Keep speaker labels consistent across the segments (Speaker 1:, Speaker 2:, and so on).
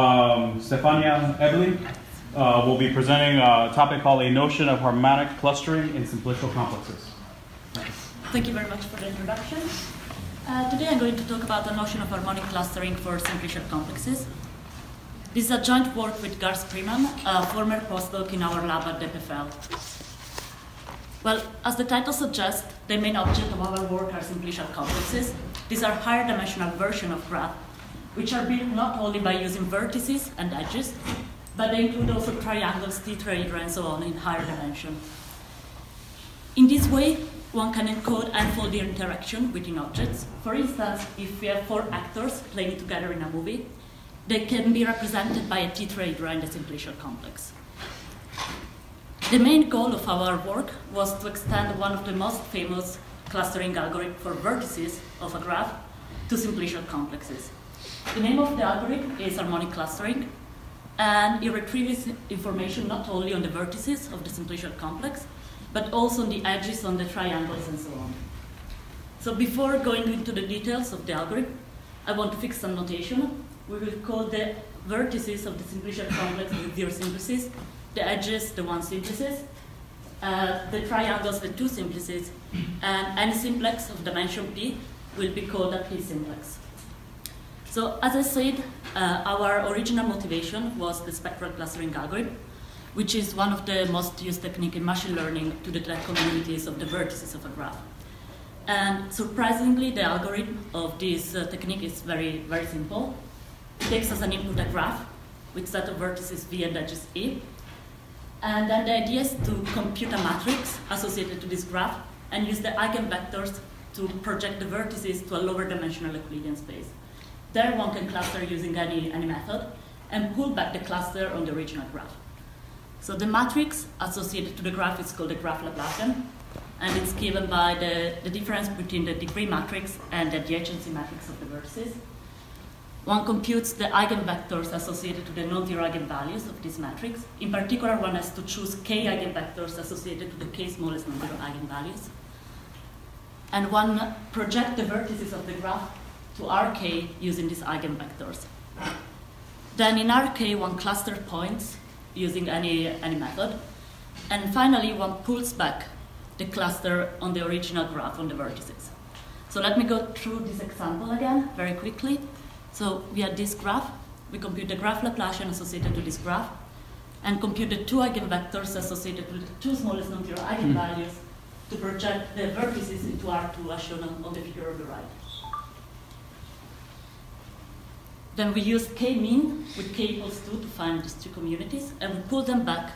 Speaker 1: Um, Stefania Ebli uh, will be presenting a topic called a notion of harmonic clustering in simplicial complexes.
Speaker 2: Thank you very much for the introduction. Uh, today I'm going to talk about the notion of harmonic clustering for simplicial complexes. This is a joint work with Gard Spreemann, a former postdoc in our lab at EPFL. Well, as the title suggests, the main object of our work are simplicial complexes. These are higher dimensional versions of graph, which are built not only by using vertices and edges, but they include also triangles, tetrahedra, and so on in higher dimension. In this way, one can encode unfold their interaction between objects. For instance, if we have four actors playing together in a movie, they can be represented by a tetrahedra in the simplicial complex. The main goal of our work was to extend one of the most famous clustering algorithms for vertices of a graph to simplicial complexes. The name of the algorithm is harmonic clustering, and it retrieves information not only on the vertices of the simplicial complex, but also on the edges, on the triangles, and so on. So before going into the details of the algorithm, I want to fix some notation. We will call the vertices of the simplicial complex the zero simplices, the edges the one simplices, uh, the triangles the two simplices, and any simplex of dimension p will be called a p simplex. So as I said, uh, our original motivation was the spectral clustering algorithm, which is one of the most used technique in machine learning to detect communities of the vertices of a graph. And surprisingly, the algorithm of this uh, technique is very, very simple. It takes as an input a graph with set of vertices v and edges e. And then the idea is to compute a matrix associated to this graph and use the eigenvectors to project the vertices to a lower dimensional Euclidean space. There one can cluster using any, any method and pull back the cluster on the original graph. So the matrix associated to the graph is called the graph Laplacian, and it's given by the, the difference between the degree matrix and the adjacency matrix of the vertices. One computes the eigenvectors associated to the non-zero eigenvalues of this matrix. In particular, one has to choose k eigenvectors associated to the k smallest non-zero eigenvalues. And one project the vertices of the graph to Rk using these eigenvectors. Then in Rk, one cluster points using any, any method. And finally, one pulls back the cluster on the original graph on the vertices. So let me go through this example again very quickly. So we have this graph. We compute the graph Laplacian associated to this graph and compute the two eigenvectors associated with the two smallest non-zero hmm. eigenvalues to project the vertices into R2 as shown on, on the figure on the right. Then we use k-mean with k equals 2 to find these two communities, and we pull them back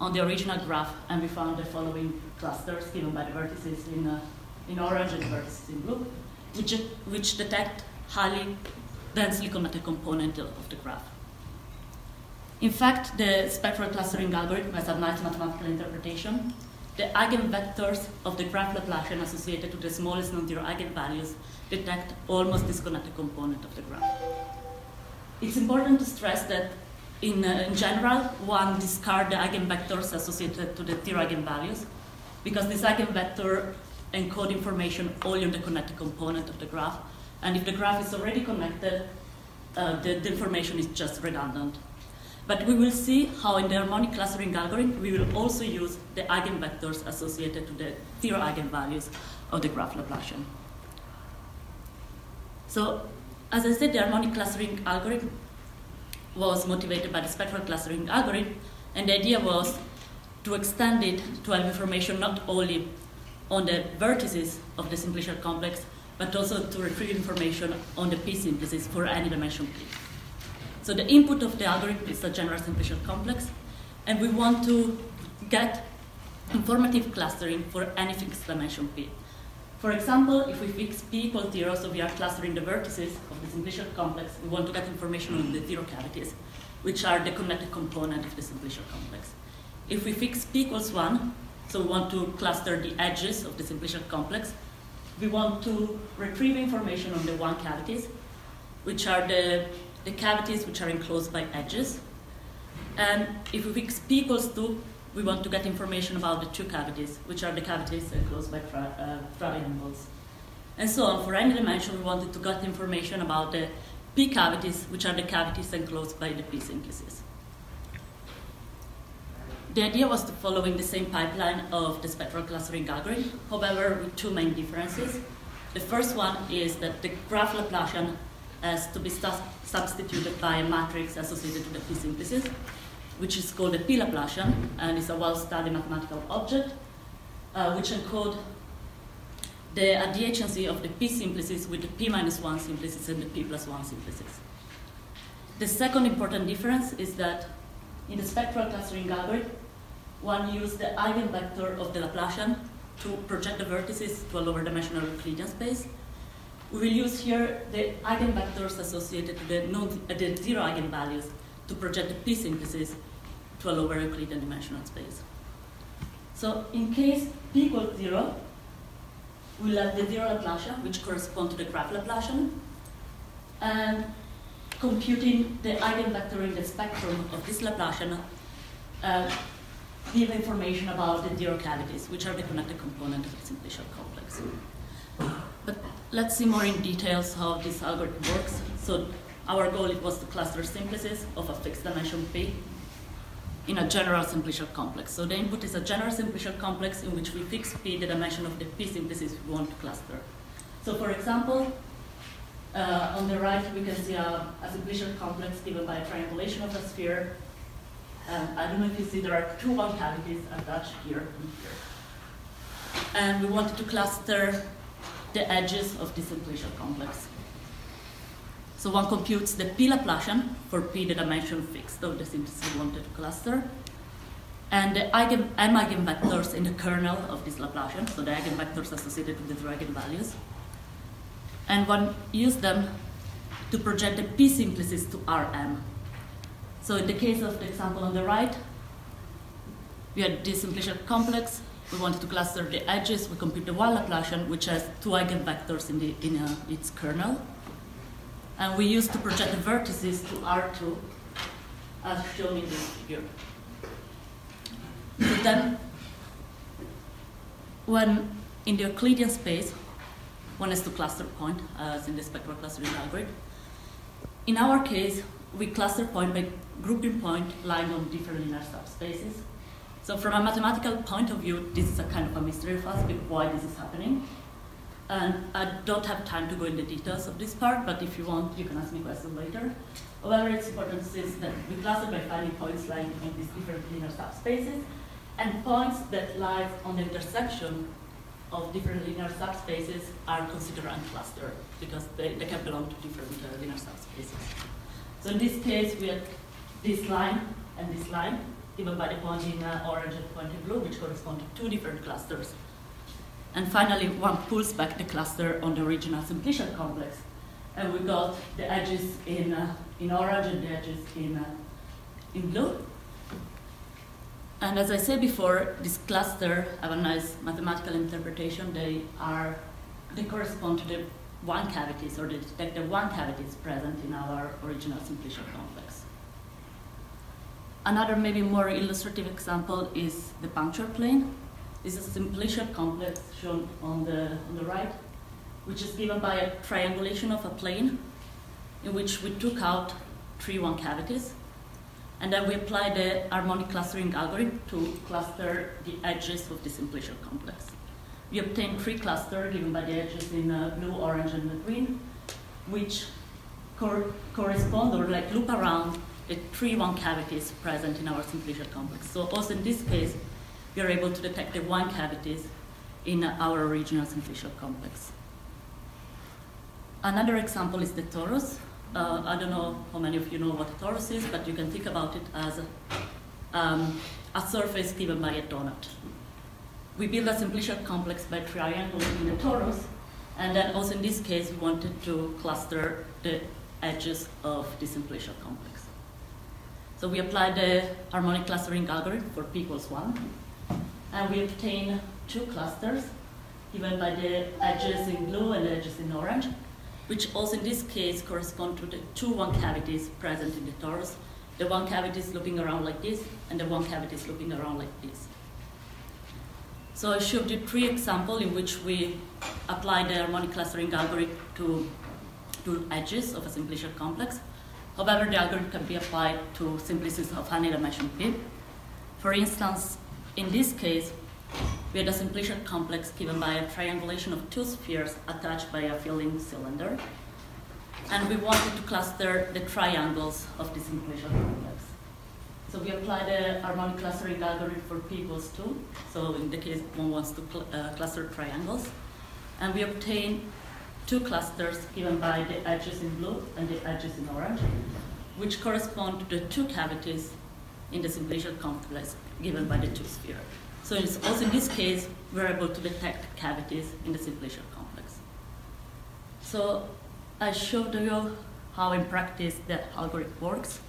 Speaker 2: on the original graph, and we found the following clusters given by the vertices in, uh, in orange and vertices in blue, which, which detect highly densely connected component of the graph. In fact, the spectral clustering algorithm has a nice mathematical interpretation. The eigenvectors of the graph Laplacian associated to the smallest non-zero eigenvalues detect almost disconnected component of the graph. It's important to stress that in, uh, in general, one discard the eigenvectors associated to the zero eigenvalues because this eigenvector encode information only on the connected component of the graph. And if the graph is already connected, uh, the, the information is just redundant. But we will see how in the harmonic clustering algorithm, we will also use the eigenvectors associated to the zero eigenvalues of the graph Laplacian. So as I said, the harmonic clustering algorithm was motivated by the spectral clustering algorithm, and the idea was to extend it to have information not only on the vertices of the simplicial complex, but also to retrieve information on the p simplices for any dimension p. So the input of the algorithm is a general simplicial complex, and we want to get informative clustering for any fixed dimension p. For example, if we fix p equals zero, so we are clustering the vertices of the simplicial complex, we want to get information on the zero cavities, which are the connected component of the simplicial complex. If we fix p equals one, so we want to cluster the edges of the simplicial complex, we want to retrieve information on the one cavities, which are the, the cavities which are enclosed by edges. And if we fix p equals 2, we want to get information about the two cavities, which are the cavities enclosed by uh, triangles. And so on. For any dimension, we wanted to get information about the P cavities, which are the cavities enclosed by the P simplices. The idea was to follow in the same pipeline of the spectral clustering algorithm, however, with two main differences. The first one is that the graph Laplacian has to be substituted by a matrix associated to the P simplices, which is called a P Laplacian, and is a well-studied mathematical object, uh, which encode the adjacency of the P simplices with the P minus 1 simplices and the P plus 1 simplices. The second important difference is that in the spectral clustering algorithm, one uses the eigenvector of the Laplacian to project the vertices to a lower dimensional Euclidean space. We will use here the eigenvectors associated to the, non, uh, the zero eigenvalues to project the P simplices to a lower Euclidean dimensional space. So in case P equals zero, we'll have the zero Laplacian, which corresponds to the graph Laplacian, and computing the eigenvector in the spectrum of this Laplacian uh, give information about the zero cavities, which are the connected component of the simplicial complex. But let's see more in details how this algorithm works. So our goal it was to cluster simplices of a fixed dimension P in a general simplicial complex. So the input is a general simplicial complex in which we fix P the dimension of the P simplices we want to cluster. So for example, uh, on the right we can see a, a simplicial complex given by a triangulation of a sphere um, I don't know if you see there are two one cavities attached here and here. And we wanted to cluster the edges of this simplicial complex. So one computes the P Laplacian for P the dimension fixed of the we wanted cluster, and the eigen, M eigenvectors in the kernel of this Laplacian, so the eigenvectors associated with the eigenvalues. And one used them to project the P simplices to Rm. So in the case of the example on the right, we had this simplicial complex. We wanted to cluster the edges. We compute the one Laplacian, which has two eigenvectors in, the, in uh, its kernel. And we used to project the vertices to R2, as shown in this figure. So then, when in the Euclidean space, one has to cluster point, as in the spectral clustering algorithm. In our case, we cluster point by grouping point lying on different linear subspaces. So from a mathematical point of view, this is a kind of a mystery for us, why this is happening. And I don't have time to go into details of this part, but if you want, you can ask me questions later. However, it's important since that we cluster by finding points lying in these different linear subspaces, and points that lie on the intersection of different linear subspaces are considered unclustered because they, they can belong to different uh, linear subspaces. So in this case, we have this line and this line, given by the point in uh, orange and point in blue, which correspond to two different clusters. And finally, one pulls back the cluster on the original simplicial complex. And we got the edges in, uh, in orange and the edges in, uh, in blue. And as I said before, this cluster have a nice mathematical interpretation. They are, they correspond to the one cavities or they detect the one cavities present in our original simplicial complex. Another maybe more illustrative example is the puncture plane. This is a simplicial complex shown on the, on the right, which is given by a triangulation of a plane in which we took out three one cavities and then we applied the harmonic clustering algorithm to cluster the edges of the simplicial complex. We obtained three clusters given by the edges in uh, blue, orange, and green, which cor correspond or like loop around the three one cavities present in our simplicial complex. So also in this case, we are able to detect the one cavities in our original simplicial complex. Another example is the torus. Uh, I don't know how many of you know what a torus is, but you can think about it as a, um, a surface given by a donut. We build a simplicial complex by triangulating the torus, and then also in this case, we wanted to cluster the edges of the simplicial complex. So we applied the harmonic clustering algorithm for p equals 1, and we obtain two clusters given by the edges in blue and the edges in orange which also in this case correspond to the two one cavities present in the torus. The one cavity is looking around like this, and the one cavity is looking around like this. So I showed you three examples in which we applied the harmonic clustering algorithm to two edges of a simplicial complex. However, the algorithm can be applied to simplicities of any dimension p. For instance, in this case, we had a simplicial complex given by a triangulation of two spheres attached by a filling cylinder. And we wanted to cluster the triangles of this simplicial complex. So we applied the harmonic clustering algorithm for p equals 2. So in the case one wants to cl uh, cluster triangles. And we obtain two clusters given by the edges in blue and the edges in orange, which correspond to the two cavities in the simplicial complex given by the two spheres. So it's also in this case, we're able to detect cavities in the simplicial complex. So I showed you how in practice the algorithm works.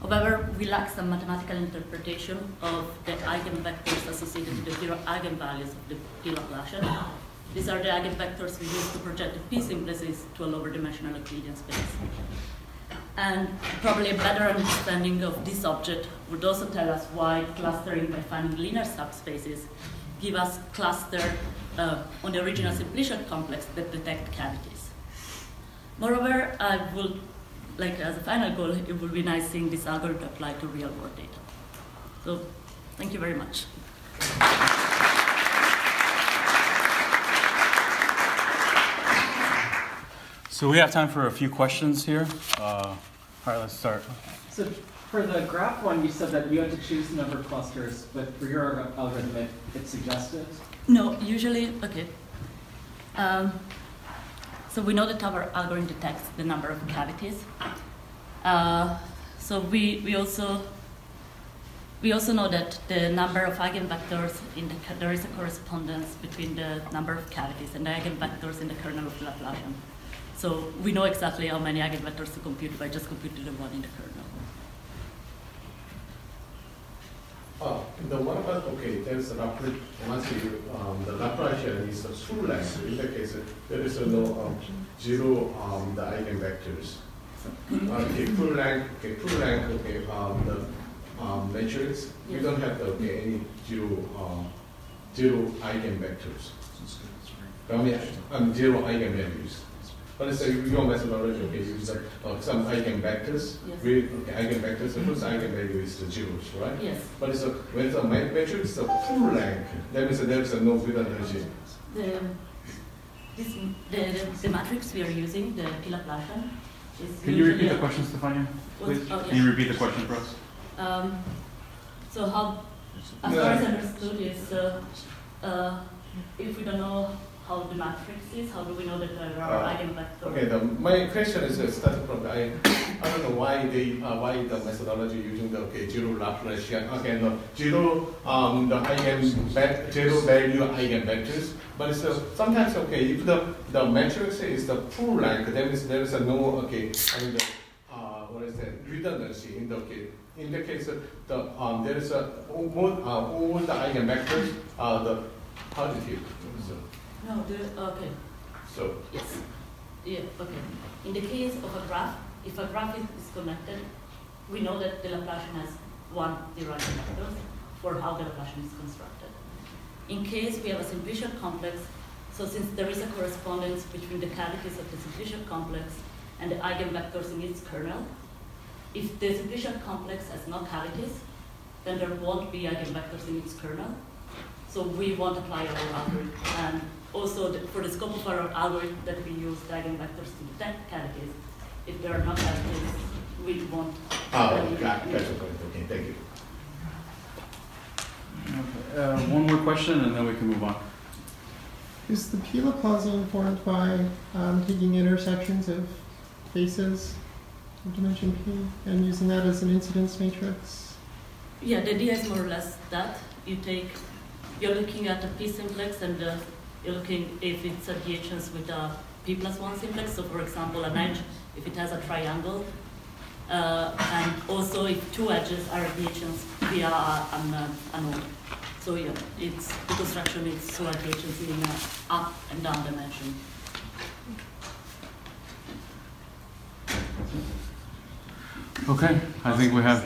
Speaker 2: However, we lack some mathematical interpretation of the eigenvectors associated with the zero eigenvalues of the P Laplacian. These are the eigenvectors we use to project the P simplices to a lower dimensional Euclidean space. And probably a better understanding of this object would also tell us why clustering by finding linear subspaces give us cluster uh, on the original simplicial complex that detect cavities. Moreover, I would, like as a final goal, it would be nice seeing this algorithm applied to real world data. So thank you very much.
Speaker 1: So we have time for a few questions here. Uh, all right, let's start.
Speaker 3: So for the graph one, you said that you had to choose the number of clusters, but for your algorithm, it, it suggested?
Speaker 2: No, usually, okay. Um, so we know that our algorithm detects the number of cavities. Uh, so we, we also we also know that the number of eigenvectors in the there is a correspondence between the number of cavities and the eigenvectors in the kernel of the Laplacian. So we know exactly how many eigenvectors to compute if I just computed the one in the kernel.
Speaker 4: Uh, the one about, okay, there's a Laplacian, once you, um, the Laplacian is a true length. In that case, there is a no um, zero um, the eigenvectors. Okay, full length, okay, full length, okay, um, the um, matrix, we
Speaker 2: Yes.
Speaker 4: don't have the, okay, any zero, um, zero eigenvectors. I mean, um, zero eigenvalues. But it's a, your methodology, okay, use the, uh, some eigenvectors,
Speaker 2: Yes.
Speaker 4: we, okay, eigenvectors, the first eigenvalue is the zeros, right?
Speaker 2: Yes,
Speaker 4: But it's a, when the ma- matrix it's a full rank, that means that there is a no redundancy.
Speaker 2: the, this, the, the, the matrix we are using, the P Laplacian, is
Speaker 1: Can you repeat the question, Stefania, please?
Speaker 2: oh,
Speaker 1: Can you repeat the question for us?
Speaker 2: Um, so how, as far as I understood is, uh, uh, if we don't know how the matrix is, how do we know that there are
Speaker 4: Uh,
Speaker 2: eigenvectors?
Speaker 4: Okay, the, my question is uh, starting from, I, I don't know why they, uh, why the methodology using the, okay, zero Laplacian, okay, no, zero, um, the eigen, zero value eigenvectors, but it's, uh, sometimes, okay, if the, the matrix is the full rank, that means there is a no, okay, I mean, the, uh, what is that, redundancy in the, okay, in the case, uh, the, um, there is a, all, uh, all the eigenvectors are the positive,
Speaker 2: No, the, okay,
Speaker 4: so,
Speaker 2: yes. Yeah, okay. In the case of a graph, if a graph is, connected, we know that the Laplacian has one zero eigenvectors for how the Laplacian is constructed. In case we have a simplicial complex, so since there is a correspondence between the cavities of the simplicial complex and the eigenvectors in its kernel, if the simplicial complex has no cavities, then there won't be eigenvectors in its kernel. So we won't apply our algorithm. And also, the, for the scope of our algorithm that we use the eigenvectors to detect cavities, if there are not cavities, we won't. uh,
Speaker 4: got, that's okay, thank you.
Speaker 1: Okay, uh, one more question and then we can move on.
Speaker 5: Is the P Laplacian formed by um, taking intersections of faces of dimension P and using that as an incidence matrix?
Speaker 2: Yeah, the idea is more or less that you take, you're looking at a P simplex and uh, you're looking if it's adjacent with a P plus one simplex. So for example, an edge, if it has a triangle, uh, and also if two edges are adjacent via a, an, uh, a node. So yeah, it's, the construction is so adjacent in uh, up and down dimension.
Speaker 1: Okay, I think we have,